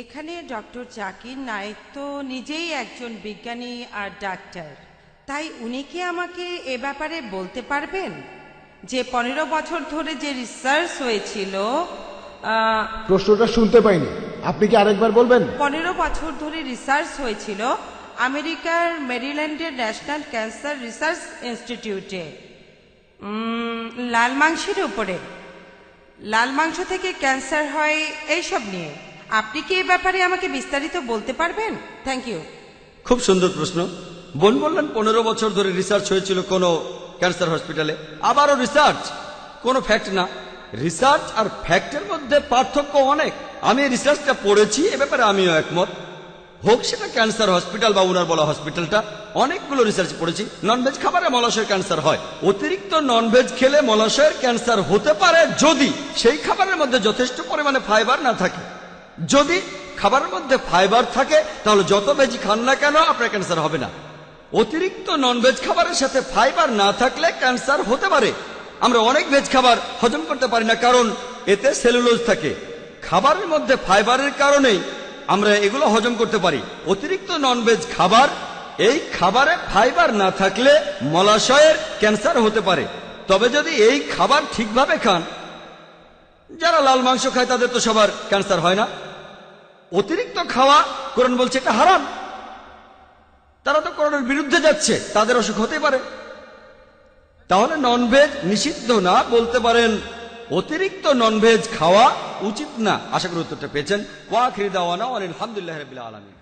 এখানে ডক্টর জাকির নায়েক তো নিজেই একজন বিজ্ঞানী আর ডাক্তার। তাই উনি কি আমাকে এ ব্যাপারে বলতে পারবেন? যে পনেরো বছর ধরে যে রিসার্চ হয়েছিল প্রশ্নটা শুনতে পাইনি। আপনি কি আরেকবার বলবেন? পনেরো বছর ধরে রিসার্চ হয়েছিল আমেরিকার মেরিল্যান্ডের ন্যাশনাল ক্যান্সার রিসার্চ ইনস্টিটিউটে লাল মাংসের উপরে। লাল মাংস থেকে ক্যান্সার হয় এইসব নিয়ে। আপনি কি এ ব্যাপারে আমাকে বিস্তারিত বলতে পারবেন? থ্যাংক ইউ খুব সুন্দর প্রশ্ন। বোন বললেন, পনেরো বছর ধরে রিসার্চ হয়েছিল কোনো ক্যান্সার হসপিটালে আবারও রিসার্চ কোনো ফ্যাক্ট না। রিসার্চ আর ফ্যাক্টের মধ্যে পার্থক্য অনেক। আমি রিসার্চটা পড়েছি, এ ব্যাপারে আমিও একমত। হোক সেটা ক্যান্সার হসপিটাল বা উনার বলা হসপিটালটা অনেকগুলো রিসার্চ পড়েছি। ননভেজ খাবারে মলাশয়ের ক্যান্সার হয়। অতিরিক্ত ননভেজ খেলে মলাশয়ের ক্যান্সার হতে পারে যদি সেই খাবারের মধ্যে যথেষ্ট পরিমাণে ফাইবার না থাকে। যদি খাবারের মধ্যে ফাইবার থাকে, তাহলে যত ভেজি খান না কেন আপনার ক্যান্সার হবে না। অতিরিক্ত ননভেজ খাবারের সাথে ফাইবার না থাকলে ক্যান্সার হতে পারে। আমরা অনেক ভেজ খাবার হজম করতে পারি না, কারণ এতে সেলুলোজ থাকে। খাবারের মধ্যে ফাইবারের কারণেই আমরা এগুলো হজম করতে পারি। অতিরিক্ত ননভেজ খাবার, এই খাবারে ফাইবার না থাকলে মলাশয়ের ক্যান্সার হতে পারে। তবে যদি এই খাবার ঠিকভাবে খান যারা লাল মাংস খায়, তাদের তো সবার ক্যান্সার হয় না। অতিরিক্ত খাওয়া, কোরআন বলছে এটা হারাম। তারা তো করোনার বিরুদ্ধে যাচ্ছে, তাদের অসুখ হতে পারে। তাহলে ননভেজ নিষিদ্ধ না, বলতে পারেন অতিরিক্ত ননভেজ খাওয়া উচিত না। আশা করি উত্তরটা পেয়েছেন। ওয়াখির দাওয়ানা আলহামদুলিল্লাহ আলমী